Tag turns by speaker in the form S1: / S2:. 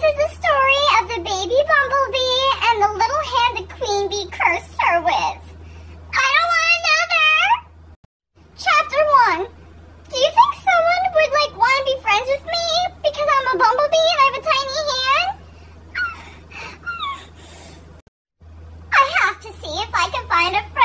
S1: This is the story of the baby bumblebee and the little hand the queen bee cursed her with. I don't want another! Chapter 1 Do you think someone would, like, want to be friends with me because I'm a bumblebee and I have a tiny hand? I have to see if I can find a friend.